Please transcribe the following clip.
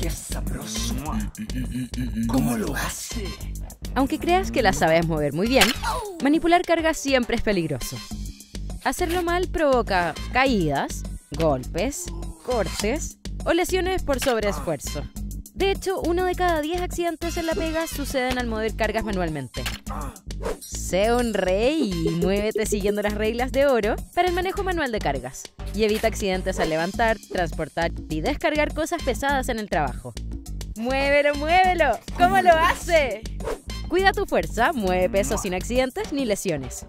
¡Qué sabroso! ¿Cómo lo hace? Aunque creas que la sabes mover muy bien, manipular cargas siempre es peligroso. Hacerlo mal provoca caídas, golpes, cortes o lesiones por sobreesfuerzo. De hecho, uno de cada 10 accidentes en la pega suceden al mover cargas manualmente. Sé un rey y muévete siguiendo las reglas de oro para el manejo manual de cargas. Y evita accidentes al levantar, transportar y descargar cosas pesadas en el trabajo. ¡Muévelo, muévelo! ¿Cómo lo hace? Cuida tu fuerza, mueve peso sin accidentes ni lesiones.